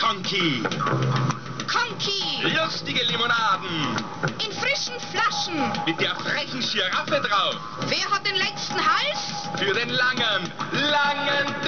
Conky. Conky. Lustige Limonaden. In frischen Flaschen. Mit der frechen Giraffe drauf. Wer hat den längsten Hals? Für den langen, langen